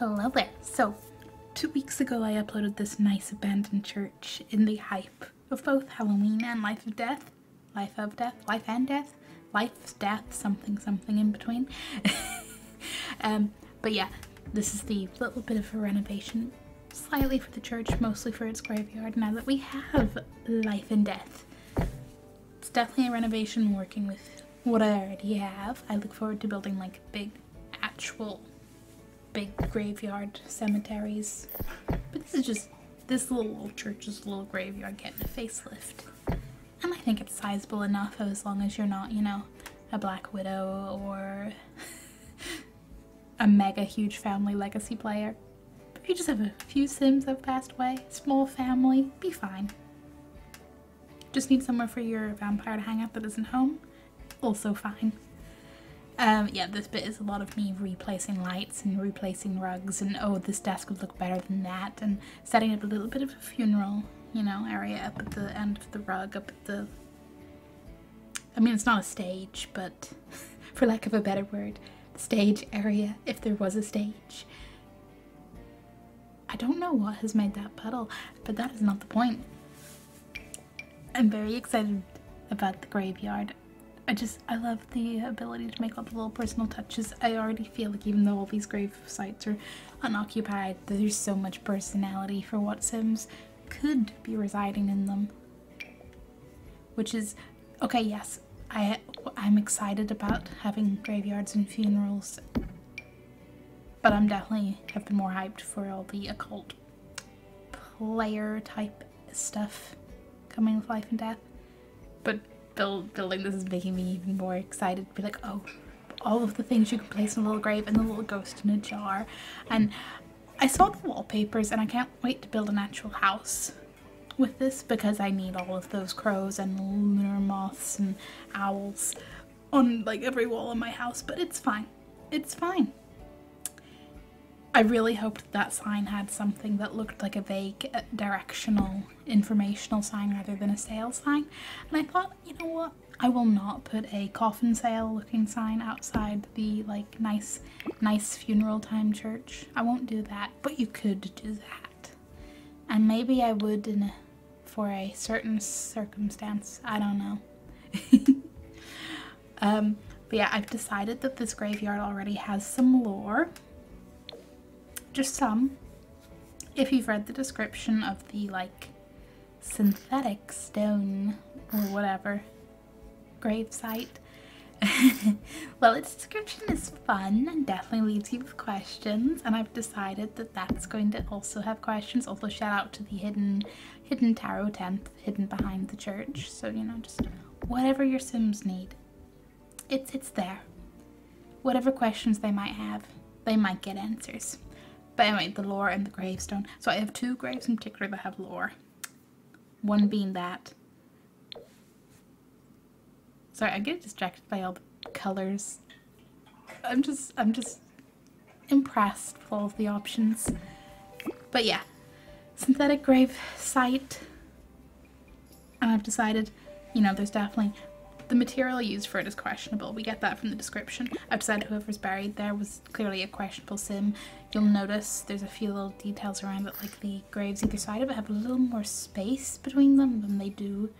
Hello there. So, two weeks ago I uploaded this nice abandoned church in the hype of both Halloween and Life of Death. Life of Death? Life and Death? Life's Death, something, something in between. um, but yeah, this is the little bit of a renovation, slightly for the church, mostly for its graveyard, now that we have Life and Death. It's definitely a renovation working with what I already have. I look forward to building like big, actual, big graveyard cemeteries. But this is just this little old church's little graveyard getting a facelift. And I think it's sizable enough as long as you're not, you know, a Black Widow or a mega huge family legacy player. If you just have a few Sims that have passed away, small family, be fine. Just need somewhere for your vampire to hang out that isn't home, also fine. Um, yeah, this bit is a lot of me replacing lights and replacing rugs and oh, this desk would look better than that and setting up a little bit of a funeral you know, area up at the end of the rug, up at the. I mean, it's not a stage, but for lack of a better word, stage area, if there was a stage. I don't know what has made that puddle, but that is not the point. I'm very excited about the graveyard. I just, I love the ability to make all the little personal touches. I already feel like even though all these grave sites are unoccupied, there's so much personality for what Sims could be residing in them. Which is, okay, yes, I, I'm excited about having graveyards and funerals, but I'm definitely have been more hyped for all the occult player type stuff coming with life and death. But build, building this is making me even more excited to be like, oh, all of the things you can place in a little grave and the little ghost in a jar. And I saw the wallpapers and I can't wait to build an actual house with this because I need all of those crows and lunar moths and owls on like every wall in my house, but it's fine. It's fine. I really hoped that sign had something that looked like a vague uh, directional informational sign rather than a sale sign. And I thought, you know what? I will not put a coffin sale looking sign outside the like nice nice funeral time church. I won't do that, but you could do that. And maybe I would in a, for a certain circumstance. I don't know. um, but yeah, I've decided that this graveyard already has some lore. Just some. If you've read the description of the like synthetic stone or whatever grave site. well, its description is fun and definitely leaves you with questions, and I've decided that that's going to also have questions. Also, shout out to the hidden, hidden tarot tent hidden behind the church. So you know, just whatever your Sims need, it's it's there. Whatever questions they might have, they might get answers. But anyway, the lore and the gravestone. So I have two graves in particular that have lore. One being that Sorry, I get distracted by all the colors. I'm just, I'm just impressed with all of the options. But yeah, synthetic grave site. And I've decided, you know, there's definitely the material used for it is questionable. We get that from the description. Decided whoever's buried there was clearly a questionable sim. You'll notice there's a few little details around it, like the graves either side of it have a little more space between them than they do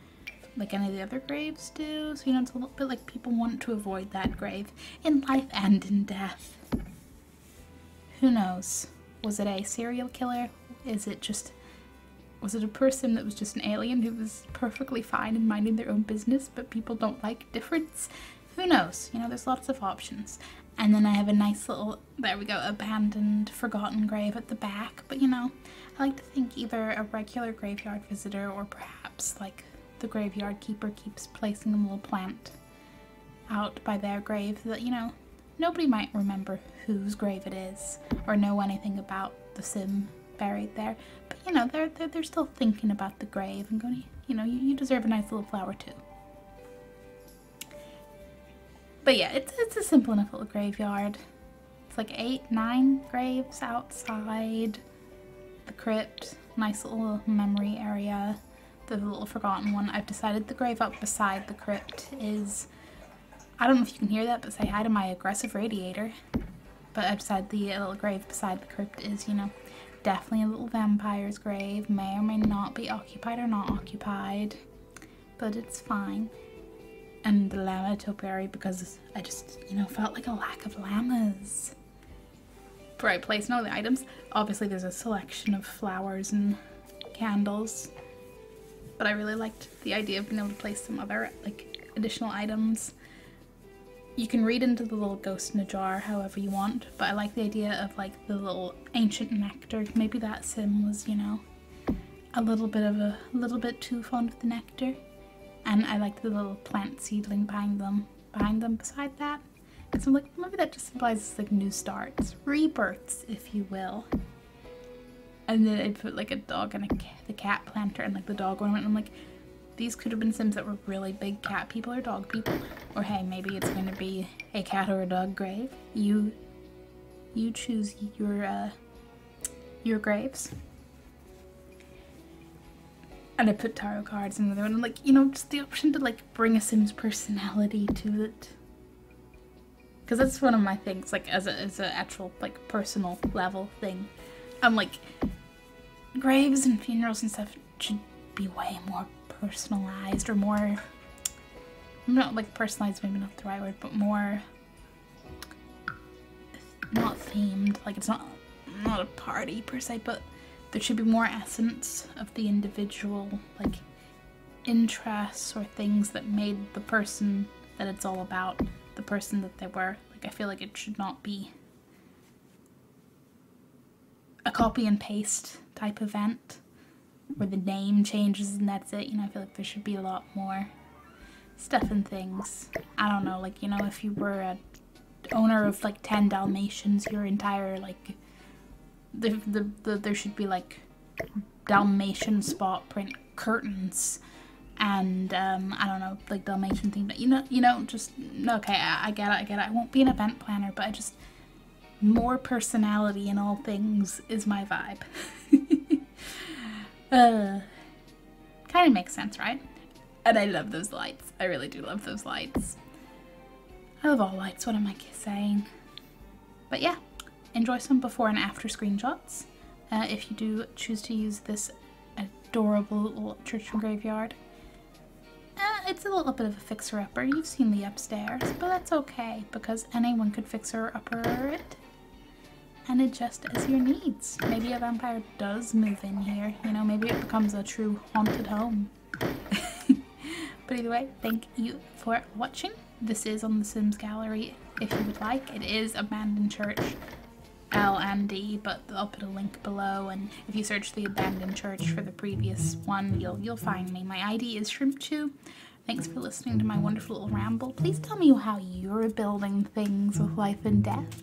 like any of the other graves do. So, you know, it's a little bit like people want to avoid that grave in life and in death. Who knows? Was it a serial killer? Is it just. Was it a person that was just an alien who was perfectly fine and minding their own business, but people don't like difference? Who knows? You know, there's lots of options. And then I have a nice little, there we go, abandoned, forgotten grave at the back. But you know, I like to think either a regular graveyard visitor or perhaps like the graveyard keeper keeps placing a little plant out by their grave that, you know, nobody might remember whose grave it is or know anything about the sim buried there. But, you know, they're, they're, they're still thinking about the grave and going, you know, you, you deserve a nice little flower too. But yeah, it's, it's a simple enough little graveyard. It's like eight, nine graves outside the crypt. Nice little memory area the little forgotten one. I've decided the grave up beside the crypt is, I don't know if you can hear that, but say hi to my aggressive radiator. but i beside the little grave beside the crypt is, you know, definitely a little vampire's grave. May or may not be occupied or not occupied, but it's fine. And the llama topiary because I just, you know, felt like a lack of llamas. Where I place all the items, obviously there's a selection of flowers and candles, but I really liked the idea of being able to place some other like additional items you can read into the little ghost in a jar however you want, but I like the idea of like the little ancient nectar. Maybe that sim was, you know, a little bit of a, a little bit too fond of the nectar. And I like the little plant seedling behind them, behind them beside that. Because I'm like, maybe that just implies like new starts, rebirths, if you will. And then I put like a dog and a the cat planter and like the dog ornament. And I'm like, these could have been Sims that were really big cat people or dog people. Or hey, maybe it's going to be a cat or a dog grave. You you choose your uh, your graves. And I put tarot cards in there and I'm like, you know, just the option to like bring a Sim's personality to it. Cause that's one of my things, like as a as an actual like personal level thing. I'm like graves and funerals and stuff should be way more personalized or more not like personalized maybe not the right word but more not themed like it's not not a party per se but there should be more essence of the individual like interests or things that made the person that it's all about the person that they were. Like i feel like it should not be a copy and paste type event where the name changes and that's it. You know, I feel like there should be a lot more stuff and things. I don't know, like, you know, if you were a owner of like 10 Dalmatians, your entire, like, the, the, the there should be like Dalmatian spot print curtains and um, I don't know, like Dalmatian theme, but you know, you know, just okay, I, I get it, I get it. I won't be an event planner, but I just more personality in all things is my vibe. Uh, kind of makes sense, right? And I love those lights. I really do love those lights. I love all lights, what am I saying? But yeah, enjoy some before and after screenshots. Uh, if you do choose to use this adorable little church and graveyard. Uh, it's a little bit of a fixer-upper. You've seen the upstairs, but that's okay because anyone could fixer-upper it and adjust as your needs. Maybe a vampire does move in here, you know, maybe it becomes a true haunted home. but either way, thank you for watching. This is on the Sims Gallery if you would like. It is Abandoned Church L and D, but I'll put a link below. And if you search the Abandoned Church for the previous one, you'll you'll find me. My ID is Shrimpchu. Thanks for listening to my wonderful little ramble. Please tell me how you're building things with life and death.